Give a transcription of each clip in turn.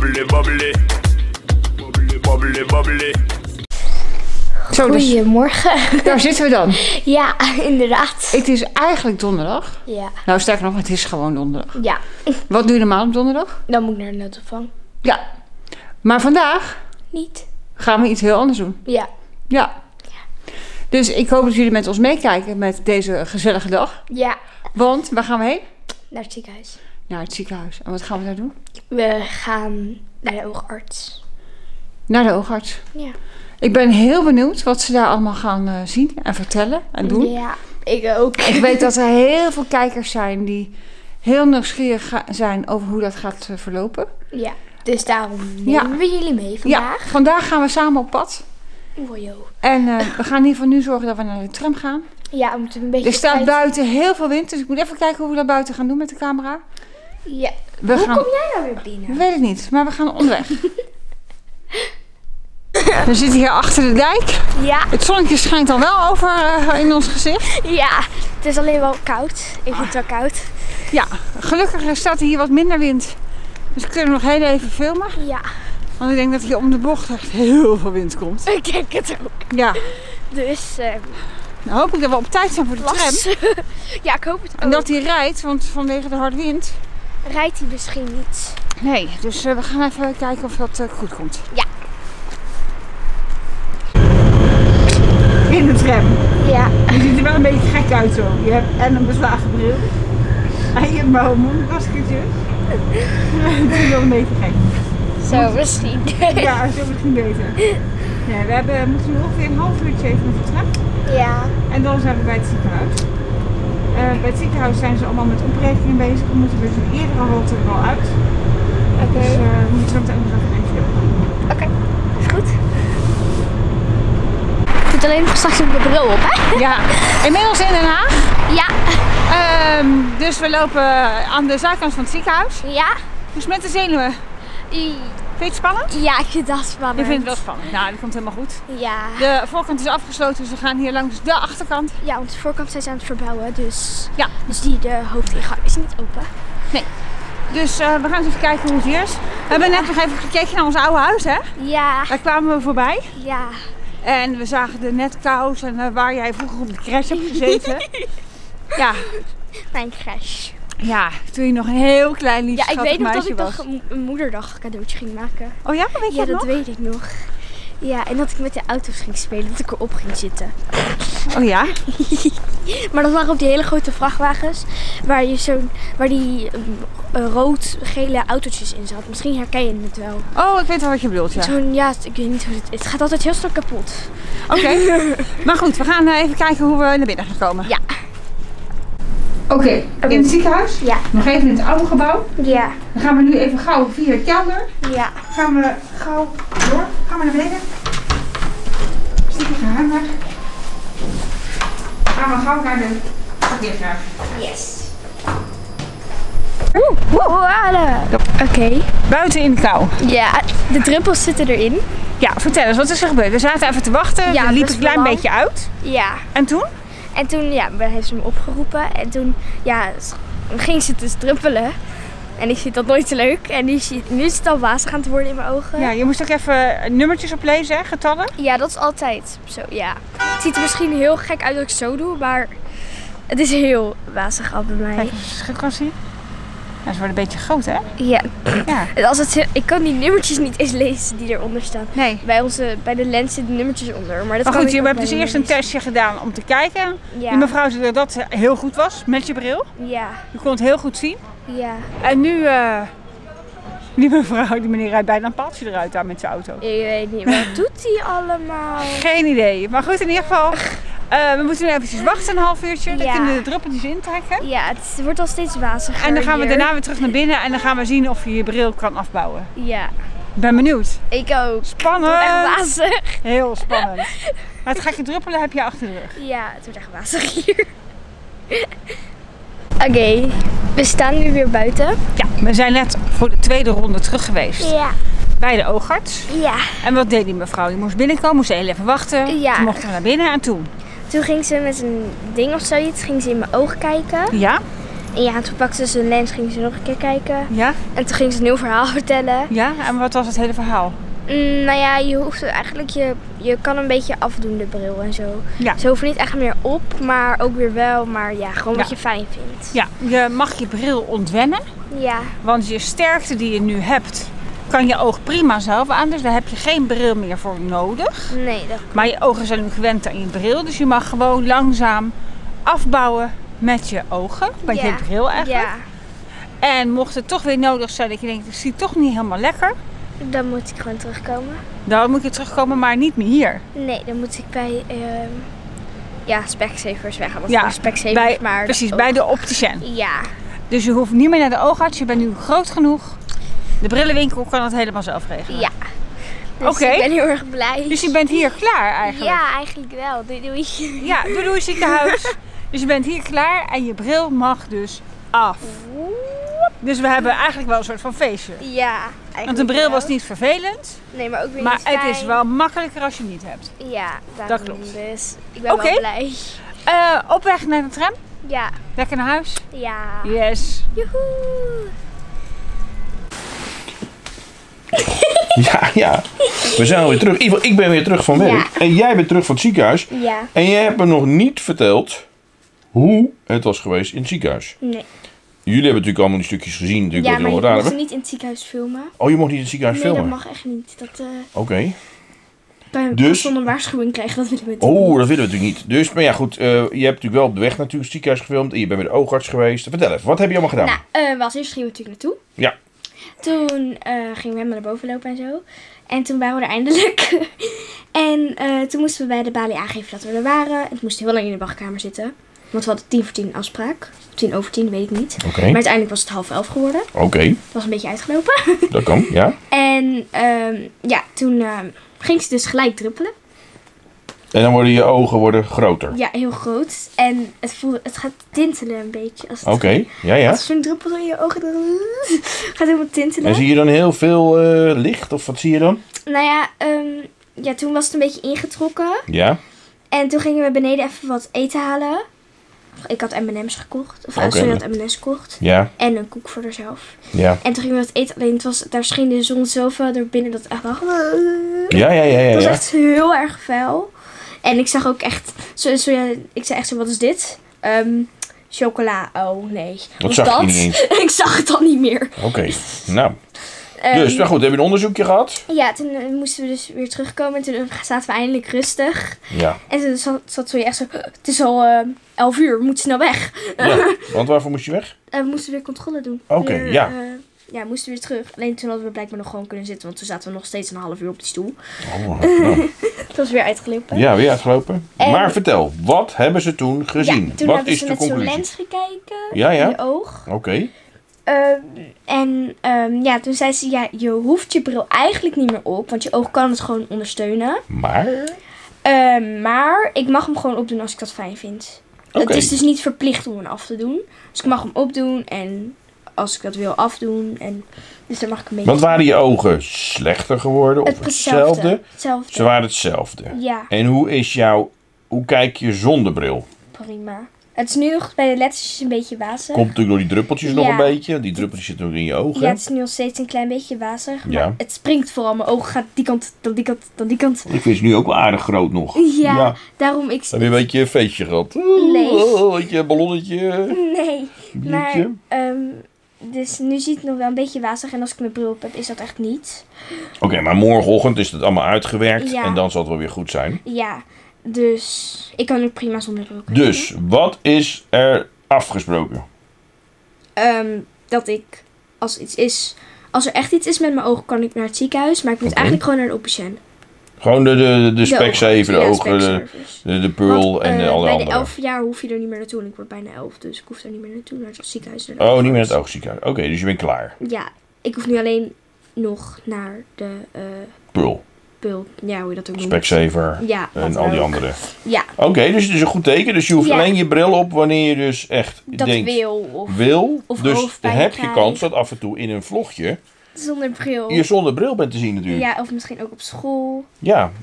Bubbly, bubbly. Bubbly, bubbly, bubbly. Zo, dus Goedemorgen. daar zitten we dan. ja, inderdaad. Het is eigenlijk donderdag. Ja. Nou, sterker nog, het is gewoon donderdag. Ja, Wat doe je normaal op donderdag? dan moet ik naar de noodopvang. Ja. Maar vandaag Niet. gaan we iets heel anders doen. Ja. Ja. Dus ik hoop dat jullie met ons meekijken met deze gezellige dag. Ja. Want waar gaan we heen? Naar het ziekenhuis. Naar het ziekenhuis. En wat gaan we daar doen? We gaan naar de oogarts. Naar de oogarts. Ja. Ik ben heel benieuwd wat ze daar allemaal gaan eh, zien en vertellen en doen. Ja, ik ook. Ik weet dat er heel veel kijkers zijn die heel nieuwsgierig zijn over hoe dat gaat eh, verlopen. Ja, dus daarom nemen Ja. we jullie mee Ja, vandaag. vandaag gaan we samen op pad. Wojo. En eh, we gaan in ieder geval nu zorgen dat we naar de tram gaan. Ja, we moeten een beetje... Er staat buiten heel veel wind, dus ik moet even kijken hoe we dat buiten gaan doen met de camera. Ja. We Hoe gaan... kom jij nou weer Ik binnen? weet het niet, maar we gaan onderweg. we zitten hier achter de dijk. Ja. Het zonnetje schijnt al wel over eh, in ons gezicht. Ja, het is alleen wel koud. Ik vind het wel koud. Ja, gelukkig staat er hier wat minder wind. Dus we kunnen nog heel even filmen. Ja, Want ik denk dat hier om de bocht echt heel veel wind komt. ik denk het ook. Ja, Dus, eh dan hoop ik dat we op tijd zijn voor de tram. las. ja, ik hoop het ook. En dat hij rijdt, want vanwege de harde wind. Rijdt hij misschien niet. Nee, dus eh, we gaan even kijken of dat eh, goed komt. Ja. In de tram. Ja. Je ziet er wel een beetje gek uit zo. Je hebt en een beslagen bril. En je hebt blauwe mondmaskertje. Het is wel een beetje gek. Zo, misschien. Ja, zo misschien beter. Ja, we hebben, moeten nu ongeveer een half uurtje even tram. ja. En dan zijn we bij het ziekenhuis. Eh, bij het ziekenhuis zijn ze allemaal met opbrekingen bezig. We moeten dus een eerdere halte er al uit. Oké. Dus eh, we moeten zo meteen nog even een. Oké. Is goed. Ik moet alleen nog straks de bril op, hè? Ja, inmiddels in Den Haag. Ja. Ehm, dus we lopen aan de zuidkant van het ziekenhuis. Ja. Dus met de zenuwen. I- je het spannend? Ja, ik vind dat spannend. Je vindt het wel spannend. Nou, dat komt helemaal goed. Ja. De voorkant is afgesloten, dus we gaan hier langs de achterkant. Ja, want de voorkant zijn ze aan het verbouwen, dus... Ja. Dus die, de hoofdingang is niet open. Dus eh, we gaan eens even kijken hoe het hier is. We hebben net nog even gekeken naar ons oude huis, hè? Ja. Daar kwamen we voorbij. Ja. En we zagen de netkous en eh, waar jij vroeger op de crash hebt gezeten. ja, Mijn crash. Ja, toen je nog een heel klein lief Ja, ik weet nog dat ik was. een moederdag cadeautje ging maken. Oh ja, weet je Ja, dat nog? weet ik nog. Ja, en dat ik met de auto's ging spelen, dat ik erop ging zitten. Oh ja? Maar dat waren ook die hele grote vrachtwagens waar, je zo'n, waar die ehm, eh, rood-gele autootjes in zat. Misschien herken je het wel. Oh, ik weet wel wat je bedoelt, ja. Zo'n, ja, ik weet niet hoe het Het gaat altijd heel snel kapot. Oké. maar goed, we gaan eh, even kijken hoe we naar binnen gaan komen. Ja. Oké, in het ziekenhuis. Ja. Nog even in het oude gebouw. Ja. Dan gaan we nu even gauw via de kelder. Ja. Gaan we gauw door. Gaan we naar beneden. Stik je geheim weg. Gaan we gauw naar de parkeergraaf. Yes. Oké. Buiten in de kou. Ja, de druppels zitten erin. Ja, vertel eens, wat is er gebeurd? We zaten even te wachten. Ja, er liep best een klein lang. beetje uit. Ja. En toen? En toen ja, heeft ze me opgeroepen. En toen ja, ging ze dus druppelen. En ik vind dat nooit leuk. En nu, nu is het al wazig aan het worden in mijn ogen. Ja, je moest ook even nummertjes oplezen, hè? getallen. Ja, dat is altijd zo, ja. Het ziet er misschien heel gek uit dat ik zo doe, maar het is heel wazig al bij mij. Kijk, het kan zien. Ja, ze worden een beetje groot, hè? Ja, Ja. als het, ik kan die nummertjes niet eens lezen die eronder staan. Nee. Bij, onze, bij de lens zitten nummertjes onder, maar dat Maar goed, je hebt dus eerst een testje gedaan om te kijken. Ja, Die mevrouw zei dat dat heel goed was met je bril. ja, Je kon het heel goed zien. ja. En nu, eh, die mevrouw, die meneer rijdt bijna een paaltje eruit daar met zijn auto. Ik weet niet, wat doet die allemaal? Geen idee. Maar goed, in ieder geval, eh, we moeten nu eventjes wachten een half uurtje. Dan Ja. kunnen de druppeltjes intrekken. Ja, het wordt al steeds waziger En dan gaan we hier. daarna weer terug naar binnen en dan gaan we zien of je je bril kan afbouwen. Ja, Ik ben benieuwd. ik ook. Spannend. Het wordt echt wazig. Heel spannend. Maar het gekke druppelen heb je achter de rug. Ja, het wordt echt wazig hier. Oké, we staan nu weer buiten. Ja, we zijn net voor de tweede ronde terug geweest Ja. bij de oogarts. Ja. En wat deed die mevrouw? Die moest binnenkomen, moest heel even wachten. Ja. Toen mochten we naar binnen en toen? Toen ging ze met een ding of zoiets, ging ze in mijn oog kijken. Ja? En ja, toen pakte ze een lens, ging ze nog een keer kijken. Ja? En toen ging ze een nieuw verhaal vertellen. Ja, en wat was het hele verhaal? Mm, nou ja, je hoeft eigenlijk, je, je kan een beetje afdoen de bril en zo. Ja. Ze hoeven niet echt meer op, maar ook weer wel. Maar ja, gewoon wat Ja. je fijn vindt. Ja, je mag je bril ontwennen, Ja, want je sterkte die je nu hebt, kan je oog prima zelf aan. Dus daar heb je geen bril meer voor nodig. nee, dat Maar je ogen zijn nu gewend aan je bril, dus je mag gewoon langzaam afbouwen met je ogen, met Ja. je bril eigenlijk. Ja, En mocht het toch weer nodig zijn dat je denkt, ik zie toch niet helemaal lekker, dan moet ik gewoon terugkomen. dan moet je terugkomen, maar niet meer hier. Nee, dan moet ik bij ehm ja, Specsavers weggaan. Want Ja, Specsavers, Bij, maar precies, bij de opticien. Ja, Dus je hoeft niet meer naar de oogarts, je bent nu groot genoeg. De brillenwinkel kan het helemaal zelf regelen. ja. Dus Oké. ik ben heel erg blij. Dus je bent hier klaar eigenlijk. Ja, eigenlijk wel. Doei doei. Ja, doei doei ziekenhuis. dus je bent hier klaar en je bril mag dus af. Dus we hebben eigenlijk wel een soort van feestje. Ja, eigenlijk Want een bril wel. was niet vervelend, Nee, maar ook weer maar niet het is wel makkelijker als je het niet hebt. Ja, Dat klopt. Dus ik ben Oké. wel blij. Eh, op weg naar de tram, Ja, lekker naar huis. ja. Yes. Joehoe. Ja, ja. We zijn alweer terug. Geval, ik ben weer terug van werk. Ja. En jij bent terug van het ziekenhuis. Ja, En jij hebt me nog niet verteld hoe het was geweest in het ziekenhuis. nee. Jullie hebben natuurlijk allemaal die stukjes gezien. Natuurlijk Ja, wat maar mag hebben. niet in het ziekenhuis filmen. Oh, je mocht niet in het ziekenhuis Nee, dat filmen? mag echt niet. Dat eh Oké. Dus- zonder waarschuwing krijgen, dat willen we niet. Oh, dat willen we natuurlijk niet. Dus, maar ja goed. eh, je hebt natuurlijk wel op de weg natuurlijk het ziekenhuis gefilmd. En je bent bij de oogarts geweest. Vertel even, wat heb je allemaal gedaan? Nou, eh, we als eerst gingen we natuurlijk naartoe. Ja. Toen eh, gingen we helemaal naar boven lopen en zo. En toen waren we er eindelijk. en eh, toen moesten we bij de balie aangeven dat we er waren. En toen moesten we heel lang in de wachtkamer zitten. Want we hadden tien voor tien afspraak. Tien over tien, weet ik niet. Maar uiteindelijk was het half elf geworden. Oké, Het was een beetje uitgelopen. dat kan. Ja. en ehm, ja, toen ehm, ging ze dus gelijk druppelen. En dan worden je ogen worden groter. Ja, heel groot. En het, voelde, het gaat tintelen een beetje. Oké, ja ja. Als zo'n druppel in je ogen gaat helemaal tintelen. En zie je dan heel veel eh, licht? Of wat zie je dan? Nou ja, ehm, ja, toen was het een beetje ingetrokken. Ja. En toen gingen we beneden even wat eten halen. Ik had M&M's gekocht. Of Oké. okay. sorry, had M&M's gekocht. Ja. En een koek voor haarzelf. Ja. En toen gingen we wat eten. Alleen het was, daar scheen de zon zoveel door binnen dat het echt wel... Ja, ja, ja, ja. Het was ja. echt heel erg fel. En ik zag ook echt... Zo, zo, ja, ik zei echt zo, wat is dit? Ehm, chocola. Oh, nee. Dat zag je niet eens. ik zag het al niet meer. Oké, nou. Ehm, Dus, nou goed, heb je een onderzoekje gehad? Ja, toen eh, moesten we dus weer terugkomen. En toen zaten we eindelijk rustig. Ja. En toen zat, zat zo echt zo... Het is al eh 11 uur, we moeten snel weg. ja. Want waarvoor moest je weg? En we moesten weer controle doen. Oké, ja. eh, ja, we moesten weer terug. Alleen toen hadden we blijkbaar nog gewoon kunnen zitten. Want toen zaten we nog steeds een half uur op die stoel. Oh, nou. Was weer uitgelopen. Ja, weer uitgelopen. En- Maar vertel, wat hebben ze toen gezien? Ja, toen wat hebben is ze de met zo'n conclusie? lens gekeken. Ja, ja. In je oog. Oké. Ehm, en ehm, ja, toen zei ze, ja, je hoeft je bril eigenlijk niet meer op. Want je oog kan het gewoon ondersteunen. Maar? Ehm, maar ik mag hem gewoon opdoen als ik dat fijn vind. Het is dus niet verplicht om hem af te doen. Dus ik mag hem opdoen en als ik dat wil afdoen. En, dus dan mag ik een beetje... Want waren je ogen slechter geworden of het hetzelfde? Hetzelfde. Ze waren hetzelfde. Ja, En hoe is jouw... Hoe kijk je zonder bril? prima. Het is nu nog bij de lettertjes een beetje wazig. Komt natuurlijk door die druppeltjes nog een beetje. Die druppeltjes zitten nog in je ogen. Ja, het is nu nog steeds een klein beetje wazig. Maar Ja. het springt vooral. Mijn ogen gaat die kant, dan die kant, dan die kant. Ik vind ze nu ook wel aardig groot nog. Ja, daarom ik... Heb je een beetje een feestje gehad? Nee. Oh, weet je, een ballonnetje. Nee, maar... dus nu ziet het nog wel een beetje wazig. En als ik mijn bril op heb, is dat echt niet. Oké, maar morgenochtend is het allemaal uitgewerkt. Ja. En dan zal het wel weer goed zijn. Ja, dus ik kan ook prima zonder bril kijken. Dus, wat is er afgesproken? Ehm, dat ik, als iets is... Als er echt iets is met mijn ogen, kan ik naar het ziekenhuis. Maar ik moet eigenlijk gewoon naar de opticien. Gewoon de, de, de Specsavers, de ogen, de, de, de Pearl Want, en eh, alle bij andere. de 11 jaar hoef je er niet meer naartoe. En ik word bijna 11, dus ik hoef er niet meer naartoe. Naar het ziekenhuis. naar Oh, niet meer oogarts. het oogziekenhuis. Oké, dus je bent klaar. Ja, ik hoef nu alleen nog naar de eh Pearl, pul. Ja, hoe je dat ook noemt. Specsavers Ja, en al die ook. andere. Ja, Oké, dus het is een goed teken. Dus je hoeft Ja. alleen je bril op wanneer je dus echt dat denkt... wil. Of Wil. Of dus heb je kans dat af en toe in een vlogje zonder bril. je zonder bril bent te zien natuurlijk. Ja. Ja, of misschien ook op school.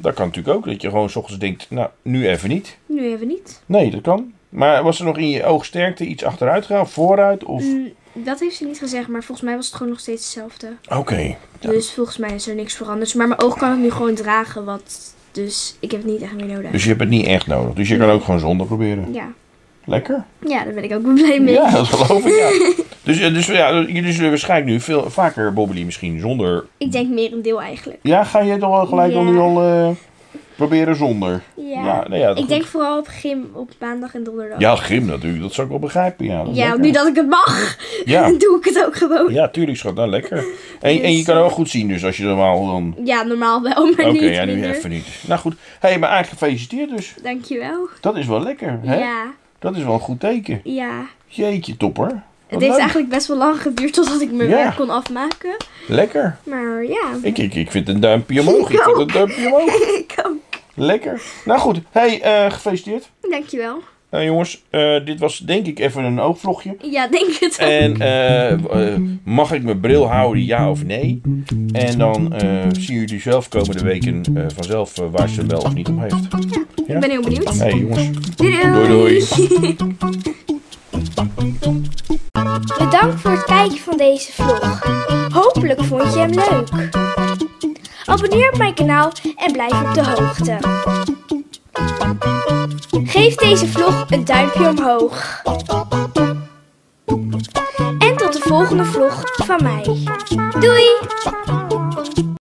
dat kan natuurlijk ook. Dat je gewoon s ochtends denkt, nou, nu even niet. Nu even niet. Nee, dat kan. Maar was er nog in je oogsterkte iets achteruit gegaan? Vooruit? Of... Mm, dat heeft ze niet gezegd, maar volgens mij was het gewoon nog steeds hetzelfde. Oké. Ja. Dus volgens mij is er niks veranderd. Maar mijn oog kan het nu gewoon dragen, wat... Dus ik heb het niet echt meer nodig. Dus je hebt het niet echt nodig. Dus je kan ook gewoon zonder proberen. Ja. Lekker? ja, daar ben ik ook wel blij mee. Ja, dat geloof ik, ja. Dus, eh, dus ja, jullie zullen waarschijnlijk nu veel vaker bobbelen misschien zonder... Ik denk meer een deel eigenlijk. Ja, ga je toch al gelijk al nu al eh, proberen zonder? Ja. Ja, nou ja, ik goed. denk vooral op gym op maandag en donderdag. Ja, gym natuurlijk. Dat zou ik wel begrijpen, ja. Ja, nu dat ik het mag, Ja. doe ik het ook gewoon. Ja, tuurlijk schat. Nou, lekker. En, en je Dus, kan eh, ook goed zien dus als je normaal dan... Ja, normaal wel, maar Oké, niet ja, nu minder. even niet. Nou goed. Hey, maar eigenlijk gefeliciteerd dus. Dankjewel. Dat is wel lekker, hè? Ja, Dat is wel een goed teken. ja. Jeetje, topper. Wat Het heeft leuk. eigenlijk best wel lang geduurd totdat ik mijn Ja. werk kon afmaken. Lekker. Maar ja, Ik, ik, ik vind een duimpje omhoog. Ik Ik vind een duimpje omhoog. ik ook. Lekker. Nou goed. Hey, eh, gefeliciteerd. Dankjewel. Nou jongens, eh, dit was denk ik even een oogvlogje. Ja, denk het ook. En eh, eh, mag ik mijn bril houden, ja of nee? En dan zien jullie zelf komende weken vanzelf waar ze wel of niet om heeft. Ik ben heel benieuwd. Hey, jongens. Doei Doei doei. Bedankt voor het kijken van deze vlog. Hopelijk vond je hem leuk. Abonneer op mijn kanaal en blijf op de hoogte. Geef deze vlog een duimpje omhoog. En tot de volgende vlog van mij. Doei!